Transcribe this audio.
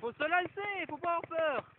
Faut se lancer, faut pas avoir peur.